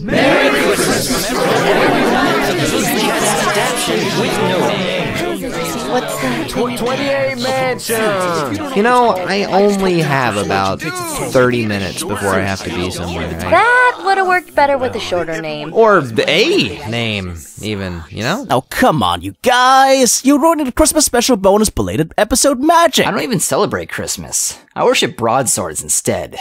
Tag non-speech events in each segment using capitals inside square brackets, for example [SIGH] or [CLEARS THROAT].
Merry Christmas! What's that? 28 Mansion! You know, I only have about 30 minutes before I have to be somewhere, right? That would have worked better with a shorter name. Or a name, even, you know? Oh, come on, you guys! You ruined the Christmas special bonus belated episode magic! I don't even celebrate Christmas. I worship broadswords instead.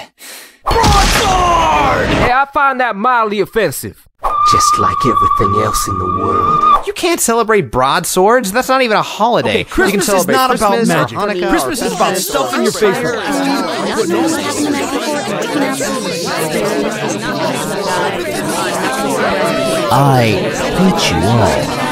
Hey, I find that mildly offensive. Just like everything else in the world. You can't celebrate broadswords. That's not even a holiday. you can Christmas is celebrate not about Christmas or magic. Hanukkah Christmas is about stuffing your face I hate you all.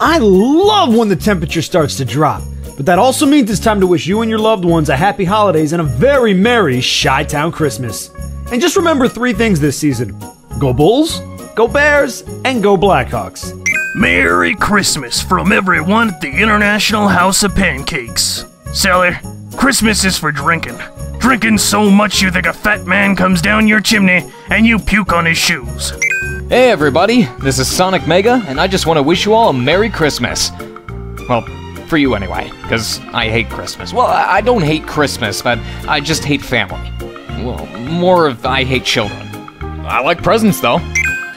I love when the temperature starts to drop. But that also means it's time to wish you and your loved ones a happy holidays and a very merry Chi Town Christmas. And just remember three things this season go Bulls, go Bears, and go Blackhawks. Merry Christmas from everyone at the International House of Pancakes. Sally, Christmas is for drinking. Drinking so much you think a fat man comes down your chimney and you puke on his shoes. Hey everybody, this is Sonic Mega, and I just want to wish you all a Merry Christmas. Well, for you anyway, because I hate Christmas. Well, I don't hate Christmas, but I just hate family. Well, more of I hate children. I like presents though.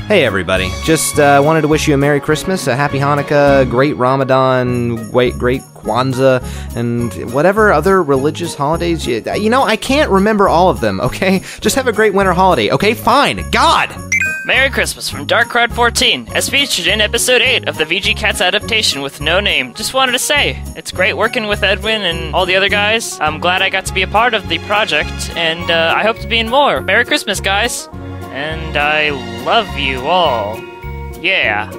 Hey everybody, just uh, wanted to wish you a Merry Christmas, a Happy Hanukkah, great Ramadan, great, great Kwanzaa, and whatever other religious holidays you, you know, I can't remember all of them, okay? Just have a great winter holiday, okay? Fine, God! Merry Christmas from Dark Crowd 14, as featured in episode 8 of the VG Cats adaptation with no name. Just wanted to say, it's great working with Edwin and all the other guys. I'm glad I got to be a part of the project, and uh, I hope to be in more. Merry Christmas, guys! And I love you all. Yeah,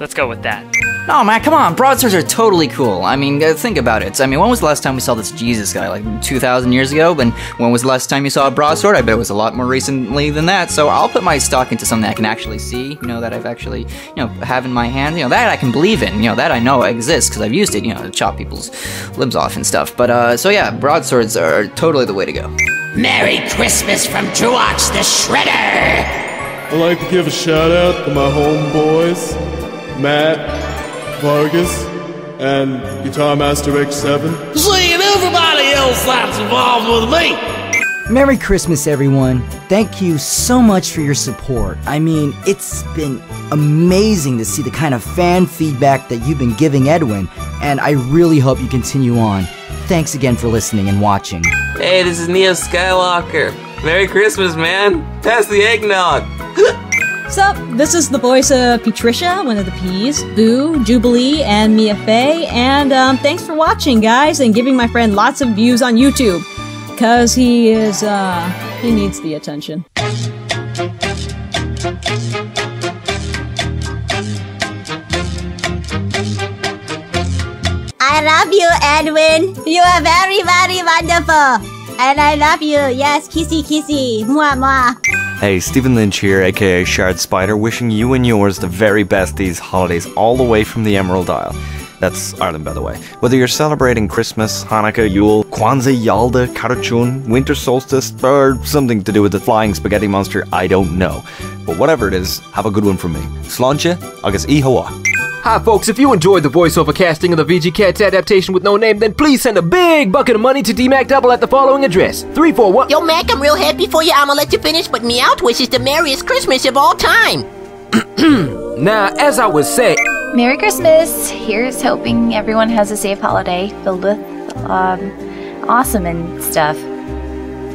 let's go with that. No, man, come on. Broadswords are totally cool. I mean, uh, think about it. I mean, when was the last time we saw this Jesus guy? Like 2,000 years ago? And when was the last time you saw a broadsword? I bet it was a lot more recently than that. So I'll put my stock into something I can actually see, you know, that I've actually, you know, have in my hand. You know, that I can believe in. You know, that I know exists because I've used it, you know, to chop people's limbs off and stuff. But, uh, so yeah, broadswords are totally the way to go. Merry Christmas from Truox the Shredder! I'd like to give a shout out to my homeboys, Matt, Vargas, and Guitar Master X7. Seeing everybody else that's involved with me! Merry Christmas, everyone. Thank you so much for your support. I mean, it's been amazing to see the kind of fan feedback that you've been giving Edwin, and I really hope you continue on. Thanks again for listening and watching. Hey, this is Neo Skywalker. Merry Christmas, man. Pass the eggnog. [LAUGHS] Sup, this is the voice of Patricia, one of the P's, Boo, Jubilee, and Mia Fey, and um, thanks for watching, guys, and giving my friend lots of views on YouTube. Cause he is, uh, he needs the attention. I love you, Edwin. You are very, very wonderful. And I love you. Yes, kissy, kissy. Mwah, mwah. Hey, Stephen Lynch here, aka Shard Spider, wishing you and yours the very best these holidays, all the way from the Emerald Isle. That's Ireland, by the way. Whether you're celebrating Christmas, Hanukkah, Yule, Kwanzaa, Yalda, Karachun, Winter Solstice, or something to do with the flying spaghetti monster, I don't know. But whatever it is, have a good one from me. Sláinte, agus ihawa. Hi, folks. If you enjoyed the voiceover casting of the VG Cats adaptation with no name, then please send a big bucket of money to DMAC Double at the following address 341. Yo, Mac, I'm real happy for you. I'ma let you finish, but Meowth wishes the merriest Christmas of all time. [CLEARS THROAT] Now, as I was saying. Merry Christmas! Here's hoping everyone has a safe holiday filled with, um, awesome and stuff.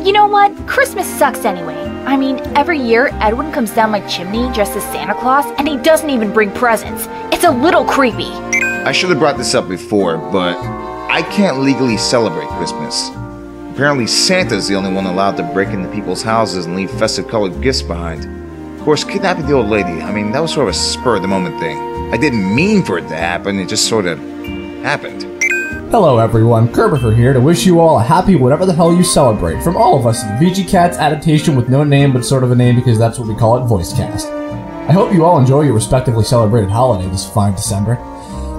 You know what? Christmas sucks anyway. I mean, every year Edwin comes down my chimney dressed as Santa Claus and he doesn't even bring presents. It's a little creepy. I should have brought this up before, but I can't legally celebrate Christmas. Apparently, Santa's the only one allowed to break into people's houses and leave festive colored gifts behind. Of course, kidnapping the old lady, I mean, that was sort of a spur of the moment thing. I didn't mean for it to happen, it just sort of happened. Hello everyone, Kerbifer here to wish you all a happy whatever the hell you celebrate from all of us at the VG Cats adaptation with no name but sort of a name because that's what we call it, Voicecast. I hope you all enjoy your respectively celebrated holiday this fine December,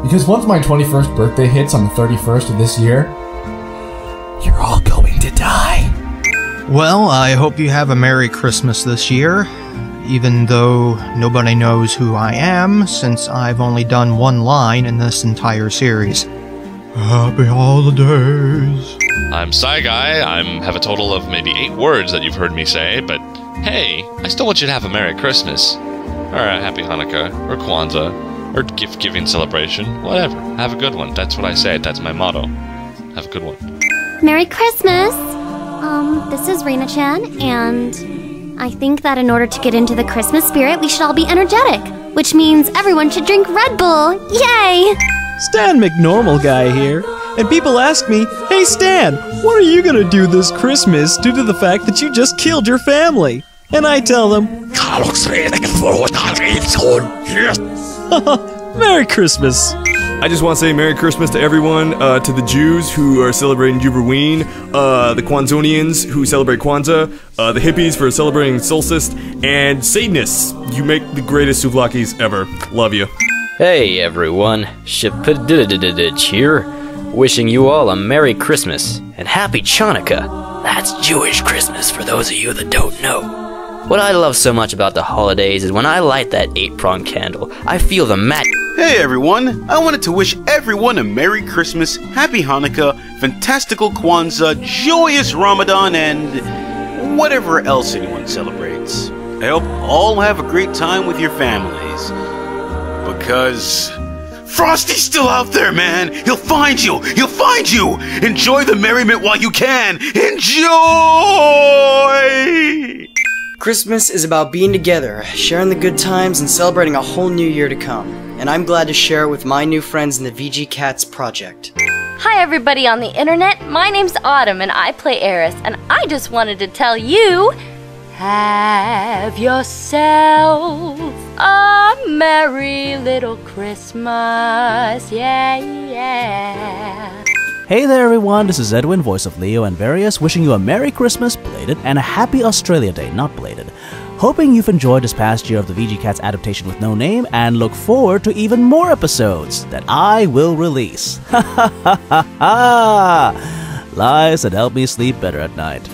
because once my 21st birthday hits on the 31st of this year, you're all going to die. Well, I hope you have a Merry Christmas this year. even though nobody knows who I am since I've only done one line in this entire series. Happy holidays. I'm Psy Guy. I'm have a total of maybe eight words that you've heard me say, but hey, I still want you to have a Merry Christmas, or a Happy Hanukkah, or Kwanzaa, or gift giving celebration, whatever. Have a good one. That's what I say. That's my motto. Have a good one. Merry Christmas! Um, this is Rena Chan, and I think that in order to get into the Christmas spirit, we should all be energetic, which means everyone should drink Red Bull! Yay! Stan McNormal Guy here. And people ask me, Hey Stan, what are you gonna do this Christmas due to the fact that you just killed your family? And I tell them, [LAUGHS] Merry Christmas! I just want to say Merry Christmas to everyone, uh, to the Jews who are celebrating Jubreween, uh, the Kwanzonians who celebrate Kwanzaa, uh, the hippies for celebrating solstice, and Satanists. You make the greatest souvlakis ever. Love you. Hey everyone, Shipidididididich here, wishing you all a Merry Christmas and Happy Chanukah. That's Jewish Christmas for those of you that don't know. What I love so much about the holidays is when I light that eight prong candle, I feel the magic. Hey everyone! I wanted to wish everyone a Merry Christmas, Happy Hanukkah, fantastical Kwanzaa, joyous Ramadan, and whatever else anyone celebrates. I hope all have a great time with your families. Because Frosty's still out there, man! He'll find you! He'll find you! Enjoy the merriment while you can! Enjoy! Christmas is about being together, sharing the good times, and celebrating a whole new year to come. And I'm glad to share it with my new friends in the VG Cats project. Hi, everybody on the internet. My name's Autumn, and I play Aeris. And I just wanted to tell you have yourself a merry little Christmas. Yeah, yeah. Hey there everyone, this is Edwin, voice of Leo and Various, wishing you a Merry Christmas, belated, and a Happy Australia Day, not belated. Hoping you've enjoyed this past year of the VG Cats adaptation with no name, and look forward to even more episodes that I will release. [LAUGHS] Ha ha ha ha ha! Lies that help me sleep better at night.